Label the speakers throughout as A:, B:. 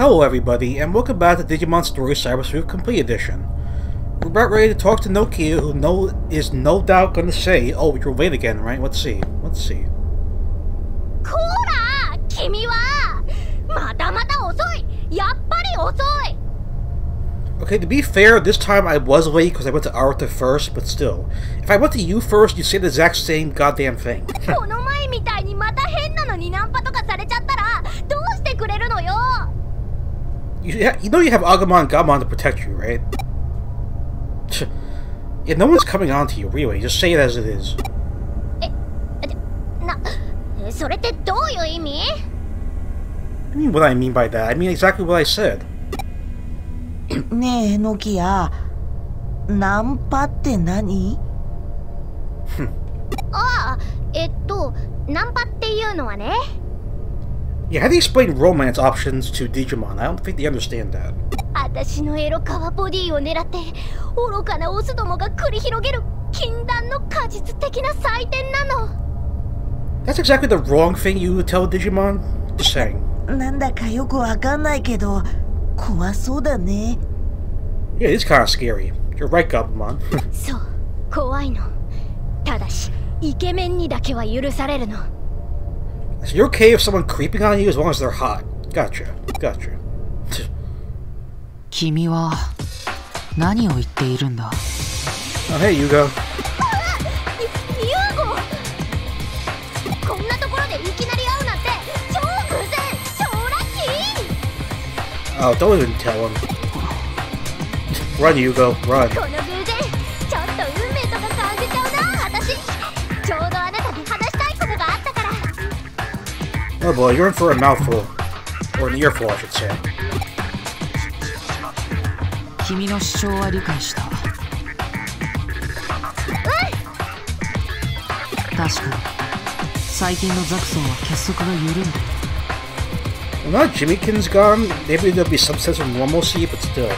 A: Hello everybody, and welcome back to Digimon Story Cyber Sleuth Complete Edition. We're about ready to talk to Nokia, who no is no doubt gonna say, oh, you're late again, right? Let's see, let's see.
B: Kimi wa! Mata mata osoi! Yappari osoi!
A: Okay, to be fair, this time I was late because I went to Arata first, but still. If I went to you first, you'd say the exact same goddamn thing. You, you know you have Agumon and Gabumon to protect you, right? yeah, no one's coming on to you anyway, just say it as it is. I mean what I mean by that, I mean exactly what I said.
C: ねえ、ノキア、ナンパって何
B: ああ、えっと、ナンパっていうのはね、
A: Yeah, how do you explain romance options to Digimon? I don't think they understand that. That's exactly the wrong thing you would tell Digimon. Just saying.
C: なんだかよくわかんないけど怖そうだね
A: Yeah, it's kind of scary. You're right, Gabumon.
B: そう、怖いの。ただし、イケメンにだけは許されるの。
A: so you're okay with someone creeping on you as long as they're hot. Gotcha. Gotcha.
D: 君は何を言っているんだ
A: oh, hey, Yugo.
B: ユユーゴこんなところでいきなり会うなんて超偶然超ラッキー
A: Oh, don't even tell him. Run, Yugo. Run. Oh boy, you're in for a mouthful. Or an earful, I should say.
D: 君の主張は理解した確かに最近のザクソンは結束が緩んでいる
A: Well, now that Jimmykin's gone, maybe there'll be some sense of normalcy, but still.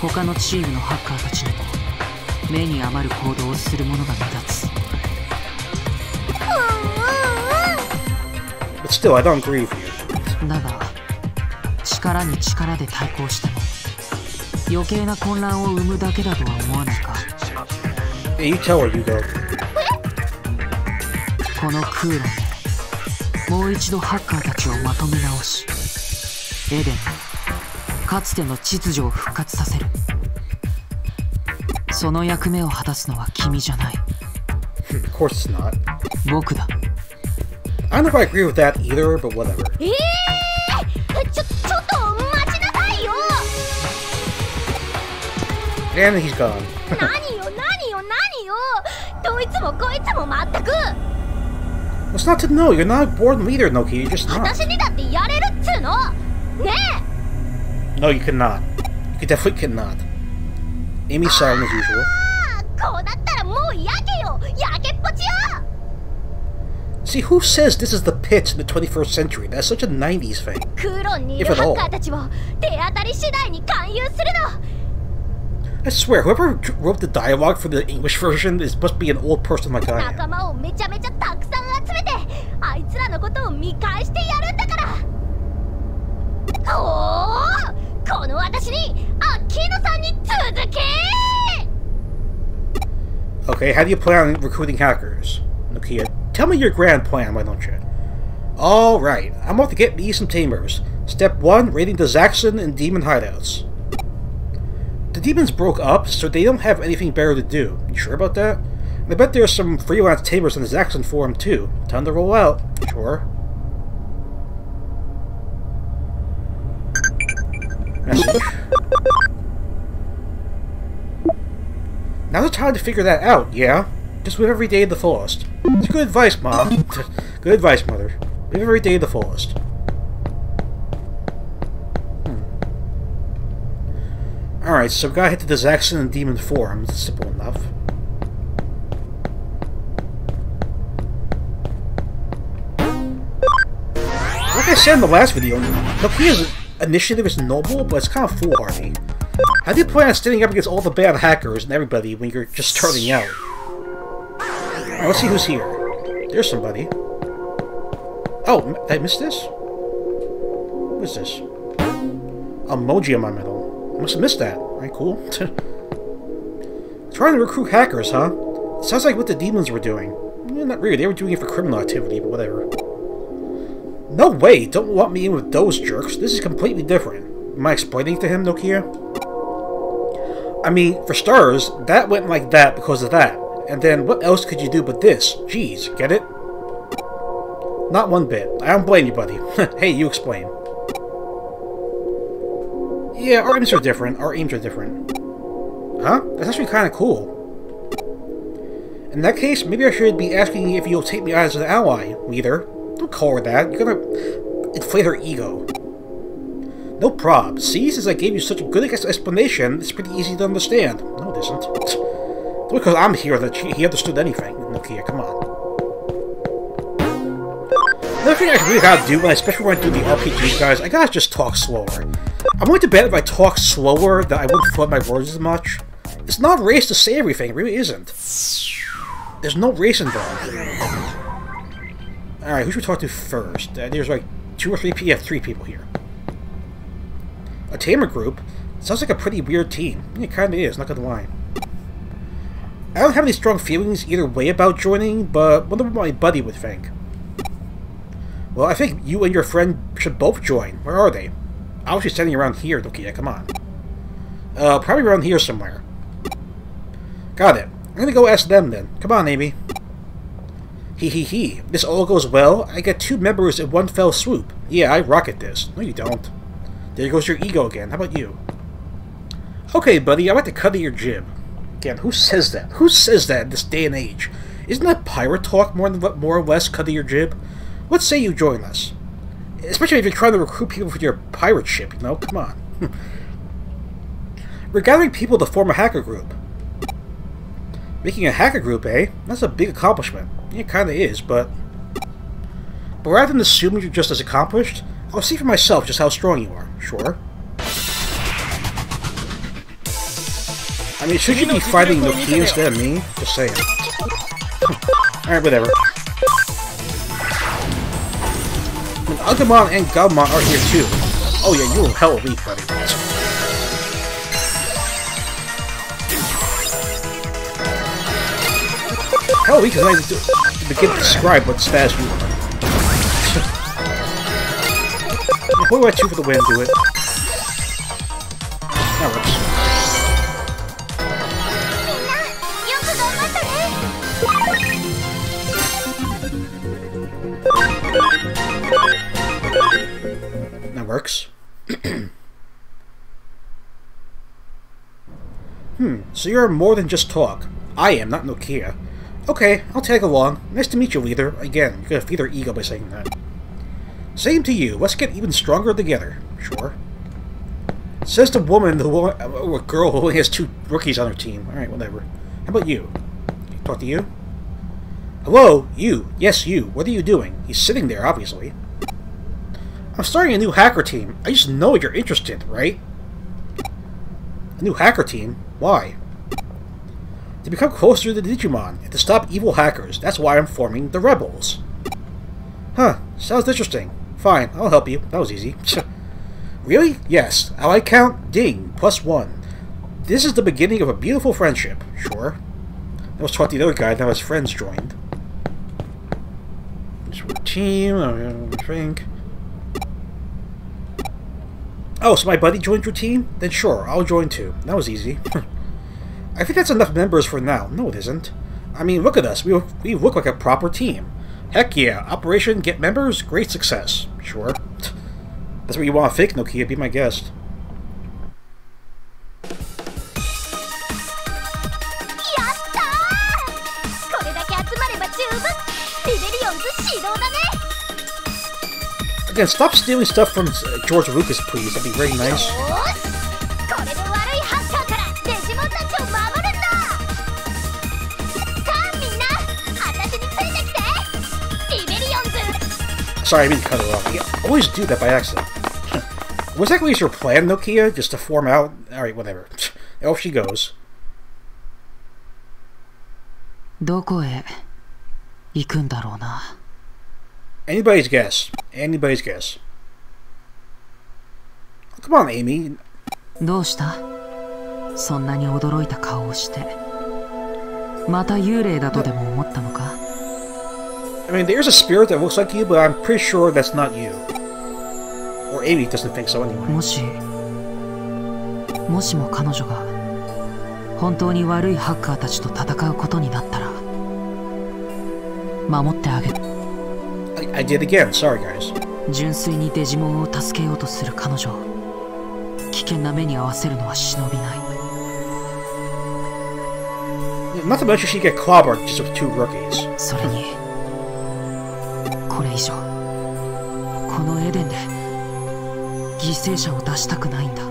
D: 他のチームのハッカーたちにも目に余る行動をする者が目立つ
A: still, I don't agree with you.
D: だが力に力で対抗しても余計な混乱を生むだけだとは思わないか
A: you tell her, Yugo.
D: このクーラーでもう一度ハッカーたちをまとめ直しエデンかつての秩序を復活させるその役目を果たすのは君じゃない.僕だ
A: I don't know if I agree with that either, but whatever. And he's gone. What's not to know? You're not a born leader, Noki. You're just not. No, you cannot. You definitely cannot. Amy's silent as usual. See, who says this is the pits in the 21st century? That's such a 90s thing. If at all. I swear, whoever wrote the dialogue for the English version this must be an old person like I am. Okay, how do you plan on recruiting hackers? Nokia tell me your grand plan, why don't you? Alright, I'm off to get me some tamers. Step 1, raiding the Zaxon and Demon hideouts. The demons broke up, so they don't have anything better to do. You sure about that? I bet there's some freelance tamers in the Zaxon forum too. Time to roll out. Sure. Now's the time to figure that out, yeah? Just live every day to the fullest. Good advice, Mom. good advice, Mother. Live every day the fullest. Hmm. Alright, so we gotta hit the Zaxon and Demon Forum. It's simple enough. Like I said in the last video, Nokia's initiative is noble, but it's kind of foolhardy. How do you plan on standing up against all the bad hackers and everybody when you're just starting out? Alright, let's see who's here. There's somebody. Oh, I missed this? What's this? Emoji on my medal. I must have missed that. Alright, cool. Trying to recruit hackers, huh? Sounds like what the demons were doing. Eh, not really, they were doing it for criminal activity, but whatever. No way! Don't want me in with those jerks. This is completely different. Am I explaining to him, Nokia? I mean, for starters, that went like that because of that. And then what else could you do but this? Jeez, get it? Not one bit. I don't blame you, buddy. hey, you explain. Yeah, our aims are different. Our aims are different. Huh? That's actually kind of cool. In that case, maybe I should be asking if you'll take me as an ally, leader. Don't call her that. You're gonna inflate her ego. No prob. See, since I gave you such a good explanation, it's pretty easy to understand. No, it isn't. Because I'm here that he understood anything. Nokia, come on. Another thing I really gotta do, when I especially when I do the RPG, guys, I gotta just talk slower. I'm going to bet if I talk slower that I wouldn't flood my words as much. It's not race to say everything, it really isn't. There's no race involved. Alright, who should we talk to first? Uh, there's like two or three people, yeah, three people here. A tamer group? Sounds like a pretty weird team. It kinda is, not gonna lie. I don't have any strong feelings either way about joining, but wonder what my buddy would think. Well, I think you and your friend should both join. Where are they? Obviously standing around here, Nokia, come on. Uh, probably around here somewhere. Got it. I'm gonna go ask them then. Come on, Amy. Hee hee hee. This all goes well, I get two members in one fell swoop. Yeah, I rocket this. No, you don't. There goes your ego again. How about you? Okay, buddy, I like the cut your jib. Again, who says that? Who says that in this day and age? Isn't that pirate talk more than more or less cut of your jib? Let's say you join us. Especially if you're trying to recruit people for your pirate ship, you know? Come on. We're gathering people to form a hacker group. Making a hacker group, eh? That's a big accomplishment. It kinda is, but... But rather than assuming you're just as accomplished, I'll see for myself just how strong you are. Sure. I mean, should you be fighting Nokia instead of me? Just saying. Alright, whatever. I mean, Agumon and Gabumon are here too. Oh yeah, you were hell weak, buddy. Hell weak is not even begin to describe what status you are. What about you for the win, do it? So you're more than just talk. I am, not Nokia. Okay, I'll tag along. Nice to meet you, leader. Again, you're gonna feed their ego by saying that. Same to you. Let's get even stronger together. Sure. Says the woman, the wo- uh, girl who only has two rookies on her team. Alright, whatever. How about you? Talk to you? Hello, you. Yes, you. What are you doing? He's sitting there, obviously. I'm starting a new hacker team. I just know you're interested, right? A new hacker team? Why? To become closer to the Digimon and to stop evil hackers. That's why I'm forming the Rebels. Huh, sounds interesting. Fine, I'll help you. That was easy. really? Yes. Ally count? Ding. Plus one. This is the beginning of a beautiful friendship. Sure. That was taught the other guy, now his friends joined. With team, I think. Oh, so my buddy joined your team? Then sure, I'll join too. That was easy. I think that's enough members for now. No, it isn't. I mean, look at us. We, we look like a proper team. Heck yeah. Operation Get Members? Great success. Sure. That's what you want to fake, Nokia. Be my guest. Again, stop stealing stuff from uh, George Lucas, please. That'd be very nice. Sorry, I didn't cut her off. I always do that by accident. Was that at least your plan, Nokia? Just to form out? Alright, whatever. Off she goes.
D: どこへ行くんだろうな
A: Anybody's guess. Anybody's guess. Come on, Amy.
D: どうしたそんなに驚いた顔をしてまた幽霊だとでも思ったのか
A: I mean, there's a spirit that looks like you, but I'm pretty sure that's not you. Or Amy doesn't think so anyway.
D: もしもしも彼女が本当に悪いハッカーたちと戦うことになったら守ってあげる
A: I, I did again. Sorry, guys.
D: 純粋にデジモンを助けようとする彼女を危険な目に遭わせるのは忍びない
A: Not to mention she get clobbered just with two rookies.
D: それにこれ 以上このエデンで犠牲者を出したくないんだ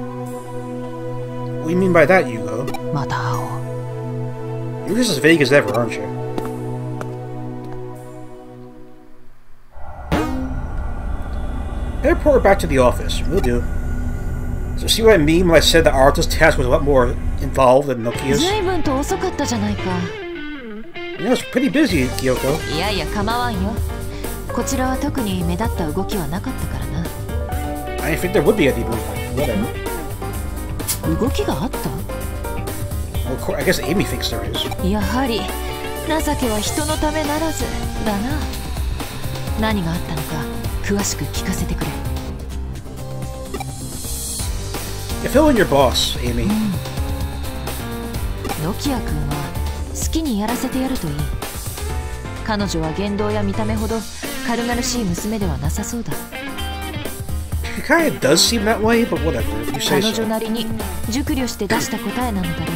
A: What do you mean by that,
D: Yugo? Matao.
A: You're just as vague as ever, aren't you? I report back to the office. We'll do. So see what I mean when I said that Arthur's task was a lot more involved than Nokia's? Yeah, it's pretty busy, Kyoko.
E: Yeah, yeah, come on, yo. こちらは特に目立った動きはなかったからな
A: I think there would be any movement. Whatever.
E: 動きがあった
A: Well, I guess Amy thinks there is.
E: やはり情けは人のためならずだな何があったのか詳しく聞かせてくれ
A: You fill in your boss, Amy.
E: ノキア君は好きにやらせてやるといい彼女は言動や見た目ほど軽々しい娘ではなさそうだ
A: She kind of does seem that way, but whatever. If you say
E: 彼
A: so.
E: 女なりに熟慮して出した答えなのだろう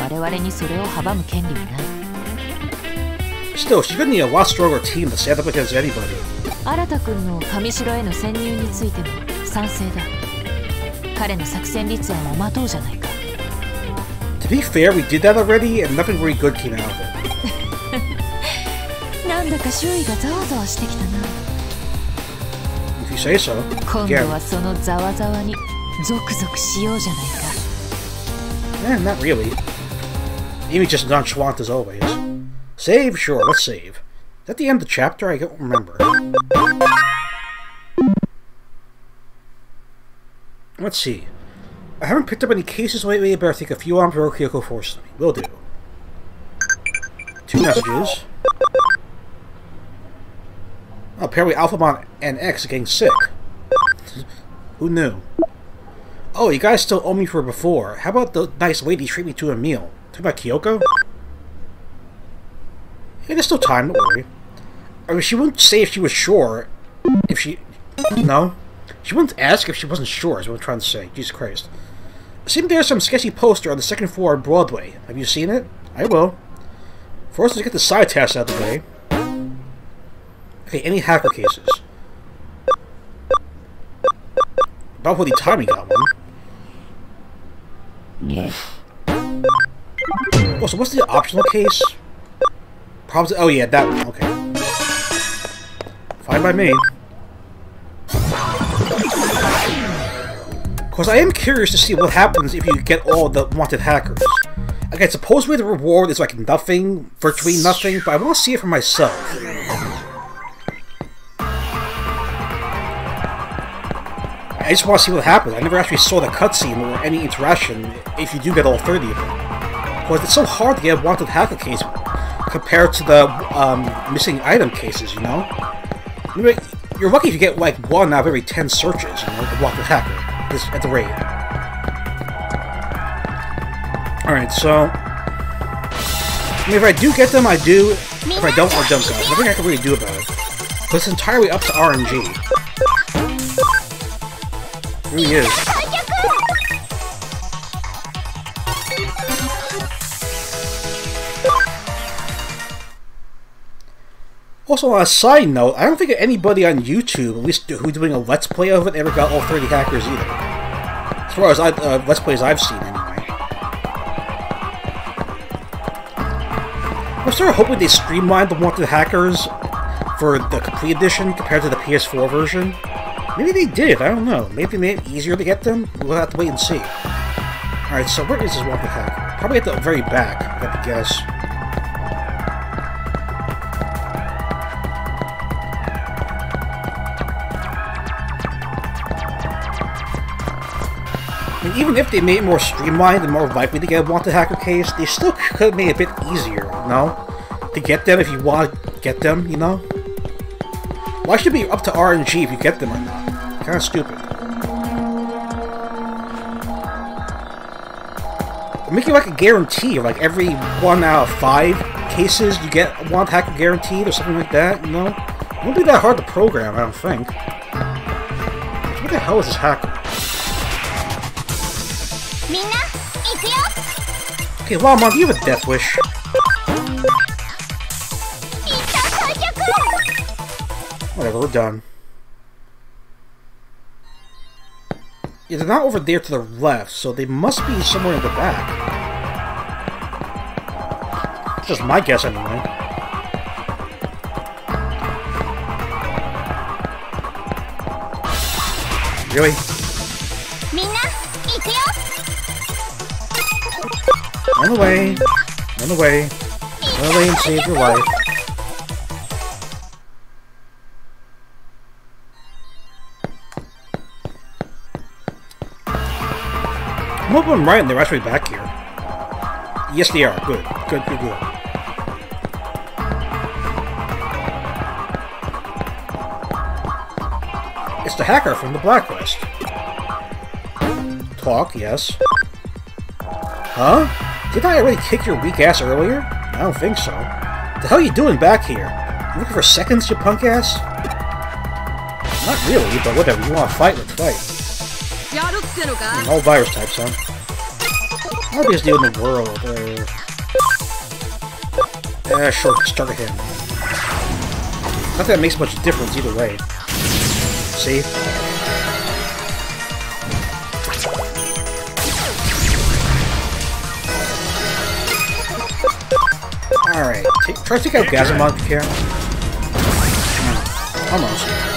E: 我々にそれを阻む権利はない
A: Still, she's gonna need a lot stronger team to stand up against anybody.
E: 新田君の上城への潜入についても賛成だ彼の作戦立案を待とうじゃないか
A: To be fair, we did that already, and nothing really good came out of it.
E: なんだか周囲がざわざわしてきたな
A: If you say so.
E: 今
A: Again.
E: 度はそのざわざわにゾクゾクしようじゃないか
A: Eh, not really. Amy just nonchalant as always. Save? Sure, let's save. Is that the end of the chapter? I don't remember. Let's see. I haven't picked up any cases lately, but I think a few on Kyoko forced me. Will do. Two messages. Apparently Alphamon and X are getting sick. Who knew? Oh, you guys still owe me for before. How about the nice lady treat me to a meal? Talk about Kyoko? Yeah, there's still time, don't worry. I mean, she wouldn't say if she was sure. If she... No? She wouldn't ask if she wasn't sure, is what I'm trying to say. Jesus Christ. Seems there's some sketchy poster on the second floor on Broadway. Have you seen it? I will. First, let's get the side tasks out of the way. Okay, any hacker cases? About what the time he got one. Oh, so what's the optional case? Problems. Oh yeah, that one. Okay. Fine by me. Of course, I am curious to see what happens if you get all the wanted hackers. Again, supposedly the reward is like nothing, virtually nothing, but I want to see it for myself. I just want to see what happens. I never actually saw the cutscene or any interaction if you do get all 30 of them. Because it's so hard to get a wanted hacker case compared to the um, missing item cases, you know? You're lucky if you get like one out of every 10 searches, you know, the wanted hacker this, at the rate. Alright, so... I mean, if I do get them, I do. If I don't, I don't, guys. Nothing I can really do about it. But it's entirely up to RNG. Really is. 'Also, on a side note, I don't think anybody on YouTube, at least who's doing a Let's Play of it, ever got all 30 hackers either. As far as I, uh, Let's Plays I've seen, anyway. I'm sort of hoping they streamlined the wanted hackers for the complete edition compared to the PS4 version. Maybe they did, I don't know. Maybe they made it easier to get them? We'll have to wait and see. Alright, so where is this hacker? Probably at the very back, I have to guess. And even if they made it more streamlined and more likely to get a wanted hacker case, they still could have made it a bit easier, you know? To get them if you want to get them, you know? Why should it be up to RNG if you get them or not? Kind of stupid. I'm making like a guarantee like every one out of five cases you get one hacker guaranteed or something like that, you know? It won't be that hard to program, I don't think. What the hell is this hacker? Okay, Walmart, you have a death wish. Whatever, we're done. Yeah, they're not over there to the left, so they must be somewhere in the back. It's just my guess, anyway. Really? Run away! Run away! Run away and save your life. I'm hoping right and they're actually back here. Yes, they are. Good. Good, good, good. It's the hacker from the Blacklist. Talk, yes. Huh? Didn't I already kick your weak ass earlier? I don't think so. The hell are you doing back here? You looking for seconds, you punk ass? Not really, but whatever. You want to fight, let's fight. All virus types, huh? Hardiest deal in the world. Uh, ah, sure, start him. Not that it makes much difference either way. See? Alright, try to take out Gazimon if you. Hmm, almost.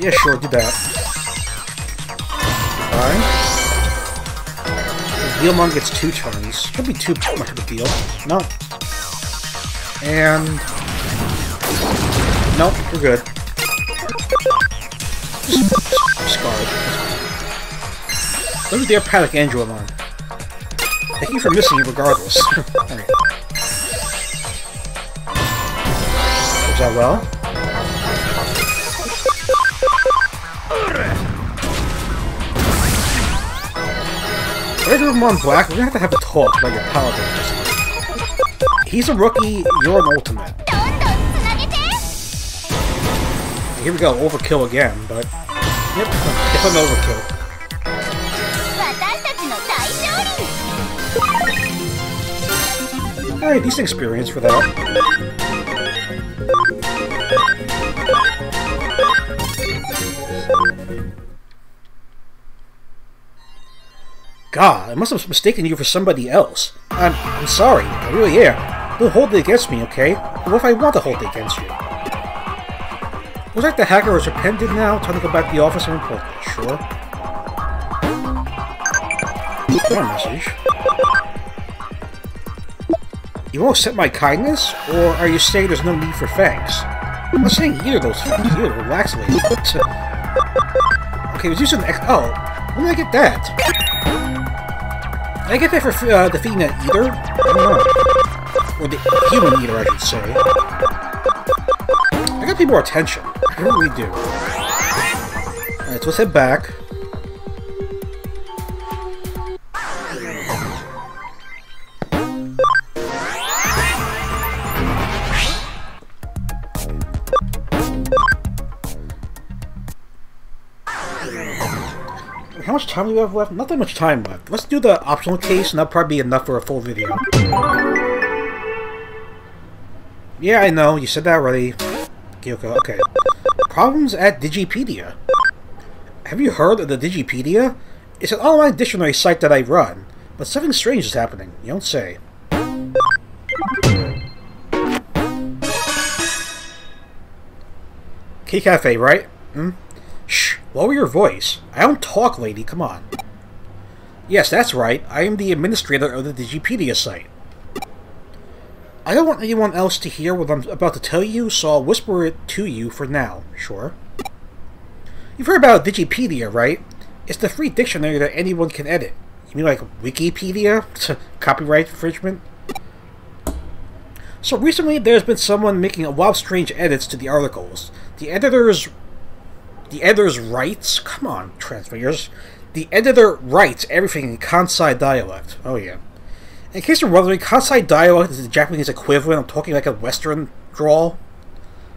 A: Yeah, sure, do that. Alright. Wheelmon gets two turns. Should be too much of a deal. No. And... Nope, we're good. Scarred. Look at their Panic Angelomon. Thank you for missing it regardless. Alright. Was that well? There's a more black. We're gonna have to have a talk about your paladin. He's a rookie, you're an ultimate. Here we go, overkill again, but... Yep, I'm overkill. Alright, decent experience for that. God, I must have mistaken you for somebody else. I'm, I'm sorry, I really am. Don't hold it against me, okay? What if I want to hold it against you? Looks like the hacker is repented now, time to go back to the office and report this, sure. One message. You won't accept my kindness, or are you saying there's no need for thanks? I'm not saying either of those things. Relax, lady. okay, was using X. Oh, when did I get that? I get that for uh, defeating that eater? I don't know. Or the human eater, I should say. I gotta pay more attention. I really do. Alright, so let's head back. Time do we have left? Not that much time left. Let's do the optional case, and that'll probably be enough for a full video. Yeah, I know, you said that already. Kyoko, okay. Problems at Digipedia. Have you heard of the Digipedia? It's an online dictionary site that I run, but something strange is happening. You don't say. Key Cafe, right? Hmm? Shh, lower your voice. I don't talk, lady, come on. Yes, that's right. I am the administrator of the Digipedia site. I don't want anyone else to hear what I'm about to tell you, so I'll whisper it to you for now, sure? You've heard about Digipedia, right? It's the free dictionary that anyone can edit. You mean like Wikipedia? Copyright infringement? So recently, there's been someone making a lot of strange edits to the articles. The editor's the editor's rights? Come on, translators. The editor writes everything in Kansai dialect. Oh yeah. In case you're wondering, Kansai dialect is the Japanese equivalent of talking like a Western drawl.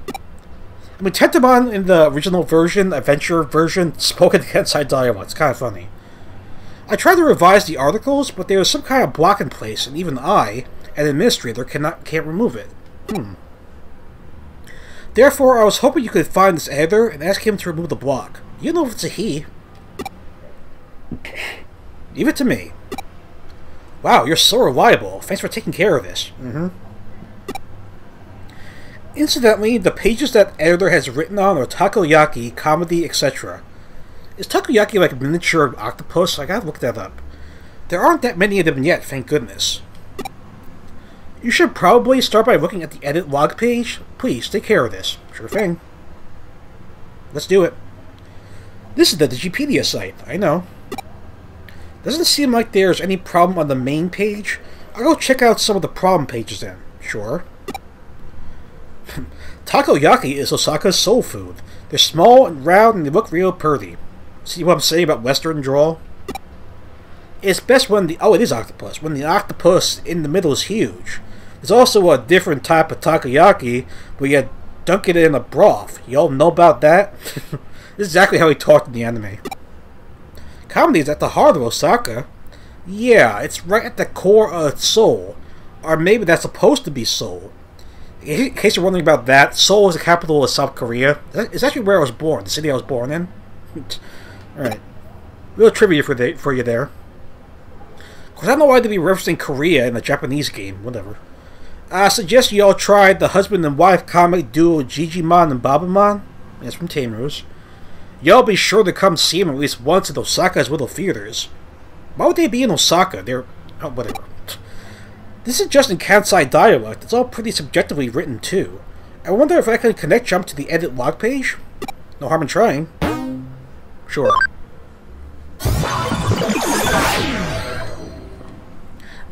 A: I mean, Tentomon in the original version, adventure version, spoke in Kansai dialect. It's kind of funny. I tried to revise the articles, but there was some kind of block in place, and even I, an administrator, cannot can't remove it. Hmm. Therefore, I was hoping you could find this editor and ask him to remove the block. You know if it's a he. Leave it to me. Wow, you're so reliable. Thanks for taking care of this. Mm-hmm. Incidentally, the pages that editor has written on are takoyaki, comedy, etc. Is takoyaki like a miniature octopus? I gotta look that up. There aren't that many of them yet, thank goodness. You should probably start by looking at the edit log page. Please, take care of this. Sure thing. Let's do it. This is the Digipedia site, I know. Doesn't seem like there's any problem on the main page. I'll go check out some of the problem pages then. Sure. Takoyaki is Osaka's soul food. They're small and round and they look real pretty. See what I'm saying about Western drawl? It's best when the... Oh, it is octopus. When the octopus in the middle is huge. There's also a different type of takoyaki but you dunk it in a broth. Y'all know about that? this is exactly how he talked in the anime. Comedy is at the heart of Osaka. Yeah, it's right at the core of Seoul. Or maybe that's supposed to be Seoul. In case you're wondering about that, Seoul is the capital of South Korea. It's actually where I was born, the city I was born in. Alright. Little trivia for, the, for you there. Because I don't know why they'd be referencing Korea in a Japanese game. Whatever. I suggest you all try the husband and wife comic duo Jijimon and Babamon. It's from Tamers. Y'all be sure to come see them at least once at Osaka's little theaters. Why would they be in Osaka? They're... Oh, whatever. This is just in Kansai dialect. It's all pretty subjectively written, too. I wonder if I can connect jump to the edit log page? No harm in trying. Sure.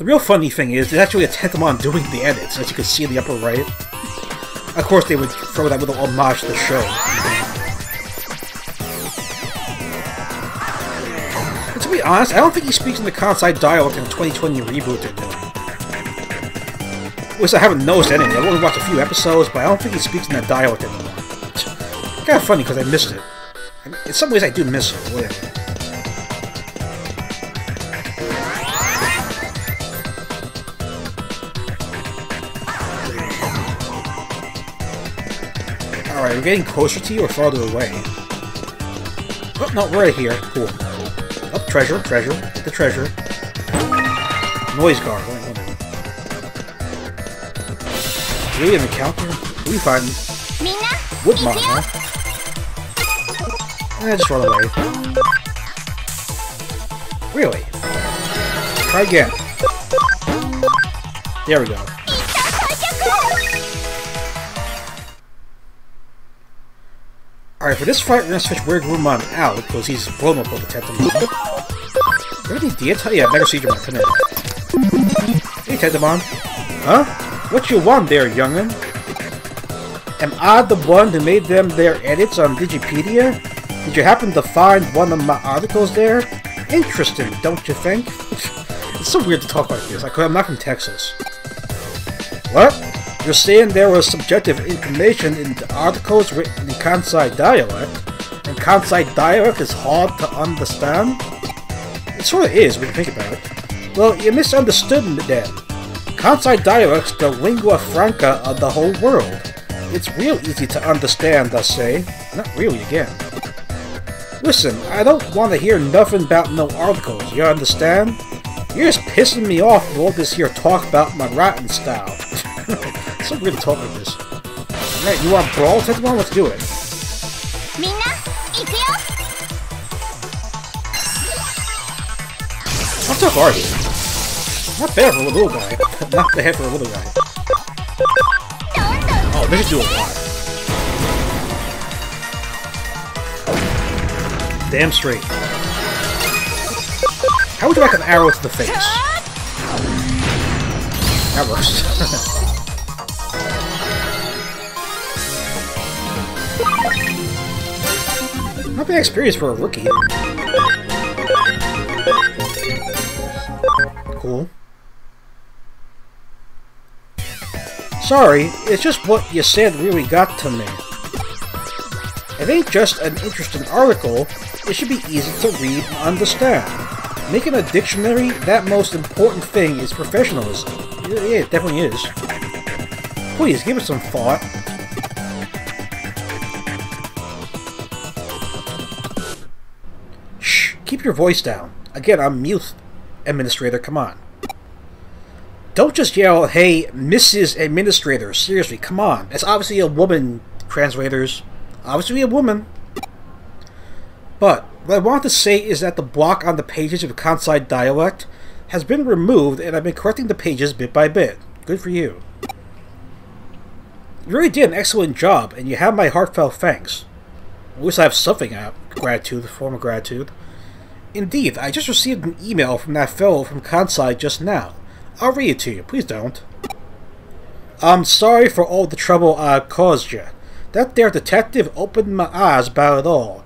A: The real funny thing is, there's actually a Tentomon doing the edits, as you can see in the upper right. Of course, they would throw that little homage to the show. But to be honest, I don't think he speaks in the Kansai dialect in the 2020 reboot they're doing. At least I haven't noticed anyway. I've only watched a few episodes, but I don't think he speaks in that dialect anymore. kind of funny because I missed it. In some ways, I do miss it. Whatever. I'm getting closer to you or farther away? Oh, no, we're right here. Cool. Up, oh, treasure, treasure, get the treasure. Noise guard, wait, whatever. Do we have an encounter? Who
B: we find?
A: Woodmon, huh? Eh, just run away. Really? Try again. There we go. Alright, for this fight, we're gonna switch Weird Woodmon out, because he's blown vulnerable to Tentomon. Do you have any Deity? Yeah, Mega Siege come in. Hey, Tentomon. Huh? What you want there, youngin? Am I the one who made them their edits on Digipedia? Did you happen to find one of my articles there? Interesting, don't you think? it's so weird to talk like this. Like, I'm not from Texas. What? You're saying there was subjective information in the articles Kansai dialect? And Kansai dialect is hard to understand? It sort of is when you think about it. Well, you misunderstood then. Kansai dialect's the lingua franca of the whole world. It's real easy to understand, I say. Not really again. Listen, I don't want to hear nothing about no articles, you understand? You're just pissing me off with all this here talk about my writing style. it's so weird to talk like this. Alright, you want Brawl Pokemon? Let's do it. How tough are you? Not bad for a little guy. Not bad for a little guy. Oh, they should do a lot. Damn straight. How would you like an arrow to the face? That works. Experience for a rookie. Cool. Sorry, it's just what you said really got to me. It ain't just an interesting article, it should be easy to read and understand. Making a dictionary that most important thing is professionalism. Yeah, it definitely is. Please, give it some thought. Keep your voice down. Again, I'm mute, Administrator, come on. Don't just yell, hey, Mrs. Administrator, seriously, come on. It's obviously a woman, translators. Obviously a woman. But, what I want to say is that the block on the pages of Kansai dialect has been removed and I've been correcting the pages bit by bit. Good for you. You really did an excellent job, and you have my heartfelt thanks. At least I have something of gratitude, a form of gratitude. Indeed, I just received an email from that fellow from Kansai just now. I'll read it to you, please don't. I'm sorry for all the trouble I caused you. That there detective opened my eyes about it all.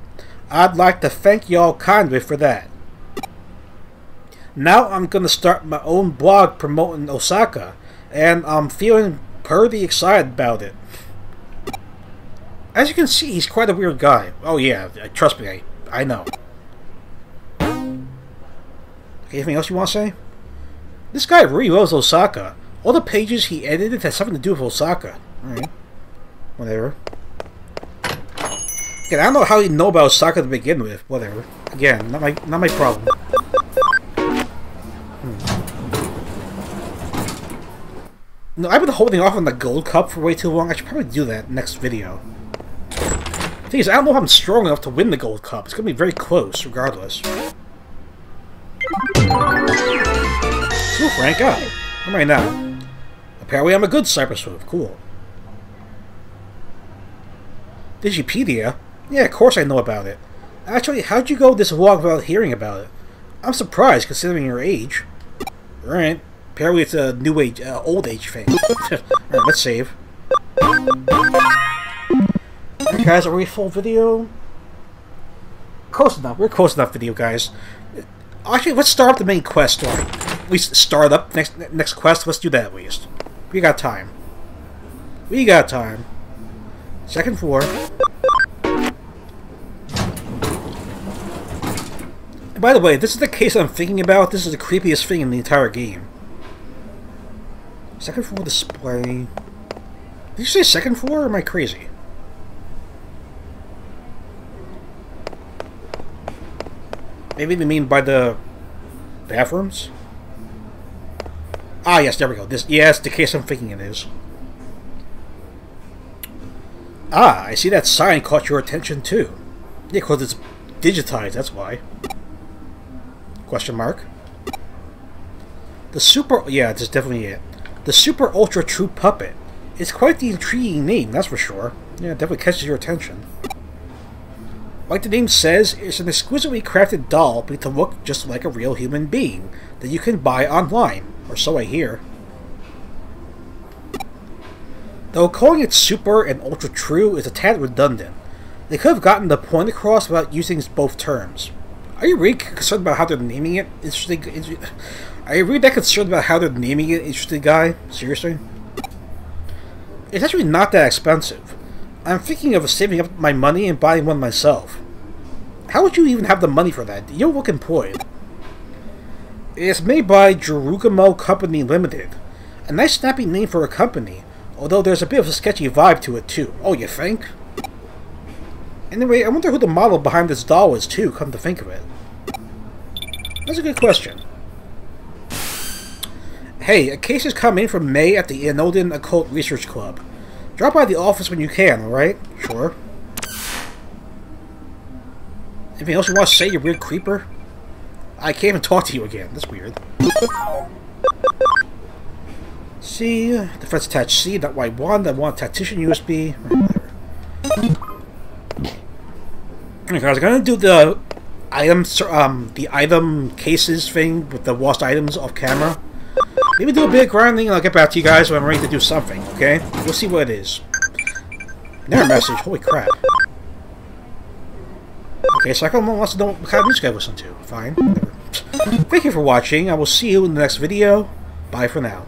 A: I'd like to thank y'all kindly for that. Now I'm gonna start my own blog promoting Osaka, and I'm feeling pretty excited about it. As you can see, he's quite a weird guy. Oh yeah, trust me, I, I know. Anything else you want to say? This guy really loves Osaka. All the pages he edited had something to do with Osaka. Alright. Whatever. Again, I don't know how he know about Osaka to begin with. Whatever. Again, not my not my problem. Hmm. No, I've been holding off on the gold cup for way too long. I should probably do that next video. The Thing is, I don't know if I'm strong enough to win the gold cup. It's gonna be very close, regardless. Ooh, rank up. I'm right now. Apparently I'm a good Cypress Move. Cool. Digipedia? Yeah, of course I know about it. Actually, how'd you go this long without hearing about it? I'm surprised, considering your age. Alright. Apparently it's a new age, uh, old age thing. Alright, let's save. Guys, are we full video? Close enough. We're close enough video, guys. Actually, let's start up the main quest. At least start up next next quest. Let's do that at least. We got time. We got time. Second floor. And by the way, this is the case I'm thinking about. This is the creepiest thing in the entire game. Second floor display. Did you say second floor or am I crazy? Maybe they mean by the bathrooms? Ah, yes, there we go. This, yes, the case I'm thinking it is. Ah, I see that sign caught your attention too. Yeah, because it's digitized, that's why. Question mark. The Super... Yeah, this is definitely it. The Super Ultra True Puppet. It's quite the intriguing name, that's for sure. Yeah, it definitely catches your attention. Like the name says, it's an exquisitely crafted doll made to look just like a real human being that you can buy online, or so I hear. Though calling it super and ultra true is a tad redundant, they could have gotten the point across without using both terms. Are you really concerned about how they're naming it? Interesting. Are you really that concerned about how they're naming it? Interesting guy. Seriously. It's actually not that expensive. I'm thinking of saving up my money and buying one myself. How would you even have the money for that? You look employed. It's made by Jerugamo Company Limited. A nice snappy name for a company, although there's a bit of a sketchy vibe to it too. Oh, you think? Anyway, I wonder who the model behind this doll is too, come to think of it. That's a good question. Hey, a case has come in from May at the Inoden Occult Research Club. Drop by the office when you can, alright? Sure. Anything else you want to say, you weird creeper? I can't even talk to you again. That's weird. C, defense attached C, that white one, that one tactician USB. Okay, I was gonna do the item um the item cases thing with the lost items off camera. Maybe do a bit of grinding and I'll get back to you guys when I'm ready to do something, okay? We'll see what it is. Never message, holy crap. Okay, Psycho Mom wants to know what kind of music I listen to. Fine. Thank you for watching. I will see you in the next video. Bye for now.